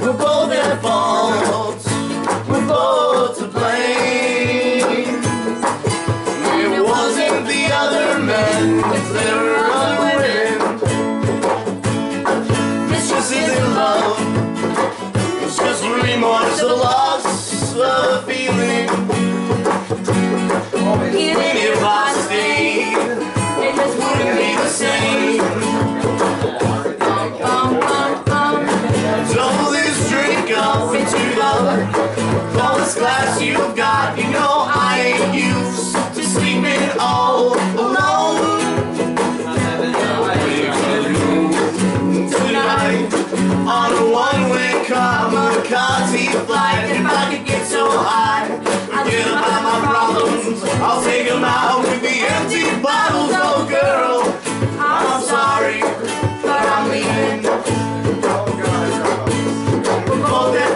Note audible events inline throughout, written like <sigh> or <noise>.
We're both at fault. We're both to blame. It wasn't the other it's women. Love. It's just remorse, the loss of feeling. Into the tallest glass you've got. You know I ain't used to sleeping all alone. Tonight on a one-way kamikaze flight, if I could get so high, forget about my problems. I'll take 'em out with the empty bottles.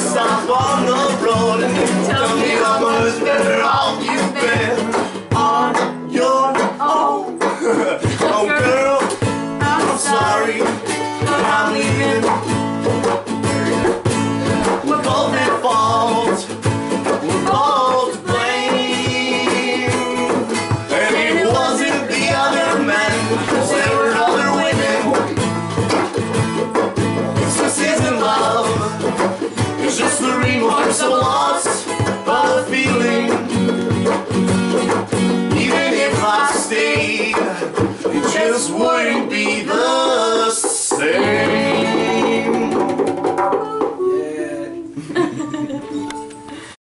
stop on the road tell me how much better off you've been on your own. <laughs> oh, girl, I'm sorry, I'm leaving. We're both fault. We're both to blame. And it wasn't the other men, It just wouldn't be the same.